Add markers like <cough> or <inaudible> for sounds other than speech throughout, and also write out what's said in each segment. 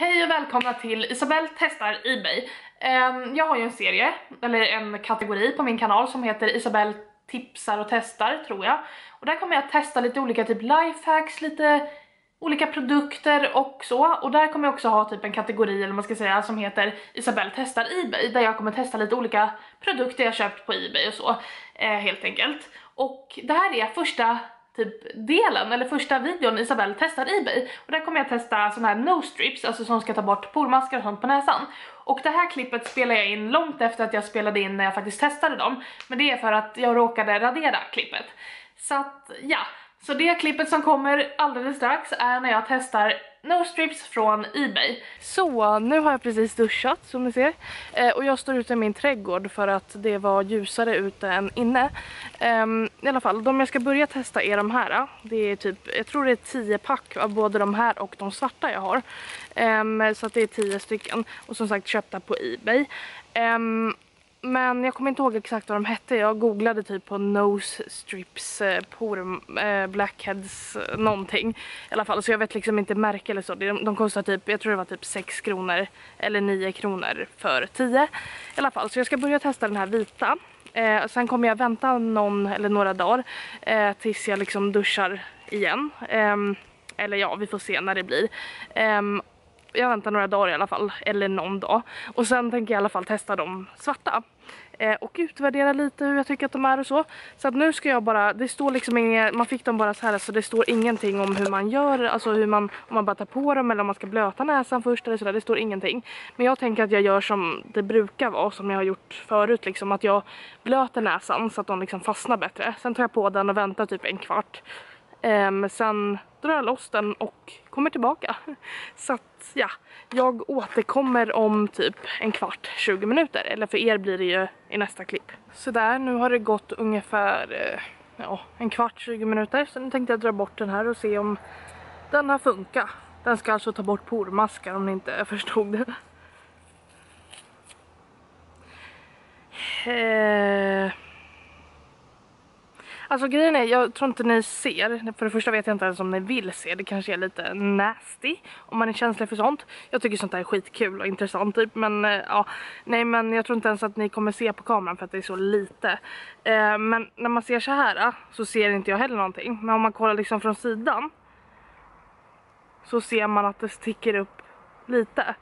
Hej och välkomna till Isabelle testar Ebay. Ehm, jag har ju en serie, eller en kategori på min kanal som heter Isabelle tipsar och testar tror jag. Och där kommer jag testa lite olika typ lifehacks, lite olika produkter och så. Och där kommer jag också ha typ en kategori eller vad man ska säga som heter Isabelle testar Ebay där jag kommer testa lite olika produkter jag köpt på Ebay och så eh, helt enkelt. Och det här är första typ delen, eller första videon Isabelle testar Ebay. Och där kommer jag testa såna här nose strips, alltså som ska ta bort pormaskar och sånt på näsan. Och det här klippet spelar jag in långt efter att jag spelade in när jag faktiskt testade dem. Men det är för att jag råkade radera klippet. Så att ja, så det klippet som kommer alldeles strax är när jag testar No strips från Ebay. Så, nu har jag precis duschat som ni ser. Eh, och jag står ute i min trädgård för att det var ljusare ute än inne. Eh, I alla fall, de jag ska börja testa är de här. Det är typ, jag tror det är 10 pack av både de här och de svarta jag har. Eh, så att det är 10 stycken. Och som sagt köpta på Ebay. Ehm, men jag kommer inte ihåg exakt vad de hette. Jag googlade typ på nose strips, eh, por, eh, blackheads, eh, någonting. I alla fall, så jag vet liksom inte märke eller så. De, de kostar typ, jag tror det var typ 6 kronor eller 9 kronor för 10. I alla fall, så jag ska börja testa den här vita. Eh, sen kommer jag vänta någon eller några dagar eh, tills jag liksom duschar igen. Eh, eller ja, vi får se när det blir. Ehm, jag väntar några dagar i alla fall, eller någon dag. Och sen tänker jag i alla fall testa de svarta. Eh, och utvärdera lite hur jag tycker att de är och så. Så att nu ska jag bara, det står liksom inget, man fick dem bara så här så det står ingenting om hur man gör, alltså hur man, om man bara tar på dem eller om man ska blöta näsan först eller sådär, det står ingenting. Men jag tänker att jag gör som det brukar vara, som jag har gjort förut liksom, att jag blöter näsan så att de liksom fastnar bättre. Sen tar jag på den och väntar typ en kvart. Men sen drar jag loss den och kommer tillbaka. Så att ja, jag återkommer om typ en kvart, 20 minuter. Eller för er blir det ju i nästa klipp. Så där, nu har det gått ungefär eh, ja, en kvart, 20 minuter. Så nu tänkte jag dra bort den här och se om den har funkat. Den ska alltså ta bort pormaskar om ni inte förstod det. Eh... Alltså grejen är, jag tror inte ni ser. För det första vet jag inte ens om ni vill se. Det kanske är lite nasty om man är känslig för sånt. Jag tycker sånt här är skitkul och intressant typ. Men eh, ja, nej men jag tror inte ens att ni kommer se på kameran för att det är så lite. Eh, men när man ser så här eh, så ser inte jag heller någonting. Men om man kollar liksom från sidan så ser man att det sticker upp lite.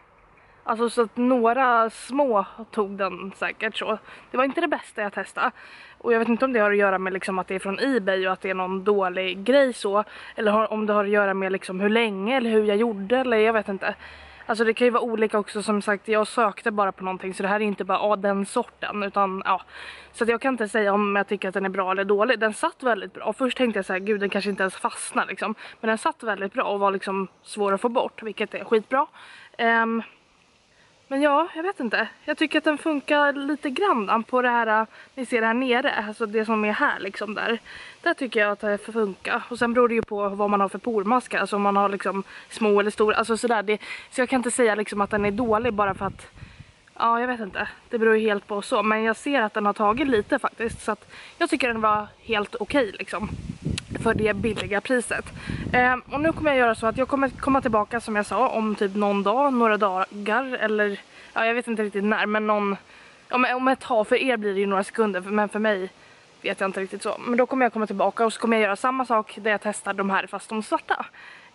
Alltså så att några små tog den säkert så. Det var inte det bästa jag testade. Och jag vet inte om det har att göra med liksom att det är från Ebay och att det är någon dålig grej så. Eller om det har att göra med liksom hur länge eller hur jag gjorde eller jag vet inte. Alltså det kan ju vara olika också som sagt jag sökte bara på någonting så det här är inte bara ah, den sorten utan ja. Så jag kan inte säga om jag tycker att den är bra eller dålig. Den satt väldigt bra. Först tänkte jag så här, gud den kanske inte ens fastnar liksom. Men den satt väldigt bra och var liksom svår att få bort vilket är skitbra. Um, men ja, jag vet inte. Jag tycker att den funkar lite grann på det här, ni ser här nere, alltså det som är här liksom där. Där tycker jag att det funkar. Och sen beror det ju på vad man har för pormaskar, alltså om man har liksom små eller stora, alltså sådär. Det, så jag kan inte säga liksom att den är dålig bara för att, ja jag vet inte. Det beror ju helt på så, men jag ser att den har tagit lite faktiskt. Så att jag tycker den var helt okej okay, liksom för det billiga priset. Eh, och nu kommer jag göra så att jag kommer komma tillbaka som jag sa om typ någon dag, några dagar eller ja, jag vet inte riktigt när men någon om, om ett tag, för er blir det ju några sekunder men för mig vet jag inte riktigt så. Men då kommer jag komma tillbaka och så kommer jag göra samma sak där jag testar de här fast de svarta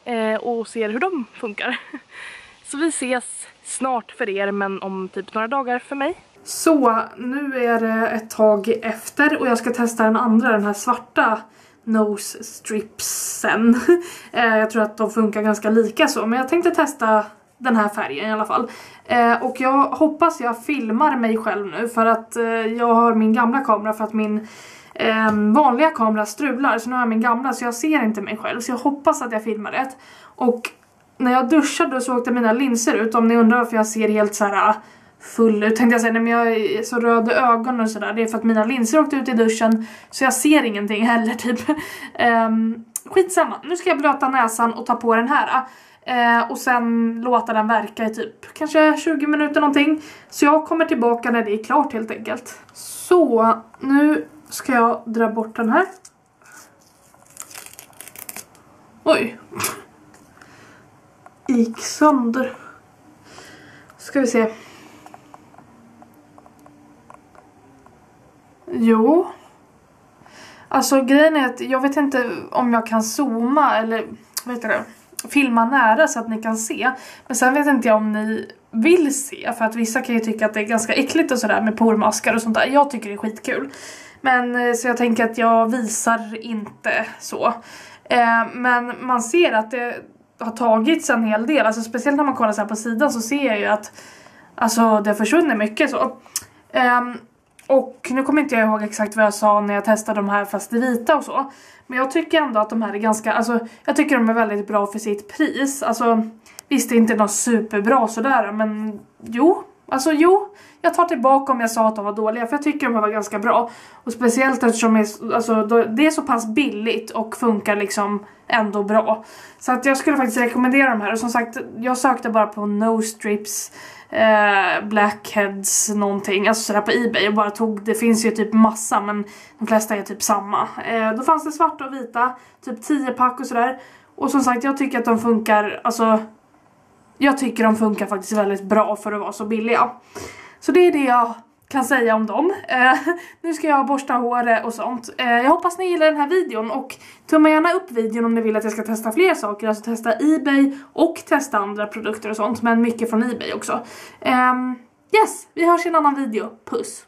eh, och ser hur de funkar. <laughs> Så vi ses snart för er men om typ några dagar för mig. Så nu är det ett tag efter och jag ska testa den andra, den här svarta nose stripsen. <laughs> Eh, jag tror att de funkar ganska lika så, men jag tänkte testa den här färgen i alla fall. Eh, och jag hoppas jag filmar mig själv nu för att eh, jag har min gamla kamera för att min eh, vanliga kamera strular. Så nu har jag min gamla så jag ser inte mig själv. Så jag hoppas att jag filmar rätt. Och när jag duschade så åkte mina linser ut. Om ni undrar varför jag ser helt så här full ut tänkte jag säga, nej men jag är så röd i ögonen och sådär. Det är för att mina linser åkte ut i duschen så jag ser ingenting heller typ. um, <laughs> skitsamma, nu ska jag blöta näsan och ta på den här. Uh, och sen låta den verka i typ kanske 20 minuter någonting. Så jag kommer tillbaka när det är klart helt enkelt. Så nu ska jag dra bort den här. Oj. <laughs> Gick sönder. Ska vi se. Jo. Alltså grejen är att jag vet inte om jag kan zooma eller vad heter det? filma nära så att ni kan se. Men sen vet inte jag om ni vill se för att vissa kan ju tycka att det är ganska äckligt och sådär med pormaskar och sånt där. Jag tycker det är skitkul. Men eh, så jag tänker att jag visar inte så. Eh, men man ser att det har tagits en hel del. Alltså speciellt när man kollar så här på sidan så ser jag ju att alltså det har försvunnit mycket så. Eh, och nu kommer inte jag ihåg exakt vad jag sa när jag testade de här fast i vita och så. Men jag tycker ändå att de här är ganska, alltså jag tycker de är väldigt bra för sitt pris. Alltså visst det är inte något superbra sådär men jo, alltså jo. Jag tar tillbaka om jag sa att de var dåliga för jag tycker de här var ganska bra. Och speciellt eftersom jag, alltså, det är så pass billigt och funkar liksom ändå bra. Så att jag skulle faktiskt rekommendera de här och som sagt jag sökte bara på no strips eh, blackheads någonting, alltså sådär på ebay och bara tog, det finns ju typ massa men de flesta är typ samma. Eh, då fanns det svarta och vita, typ 10 pack och sådär. Och som sagt jag tycker att de funkar, alltså jag tycker de funkar faktiskt väldigt bra för att vara så billiga. Så det är det jag kan säga om dem. Eh, <laughs> nu ska jag borsta håret och sånt. Eh, jag hoppas ni gillar den här videon och tumma gärna upp videon om ni vill att jag ska testa fler saker. Alltså testa Ebay och testa andra produkter och sånt. Men mycket från Ebay också. Eh, yes, vi hörs i en annan video. Puss!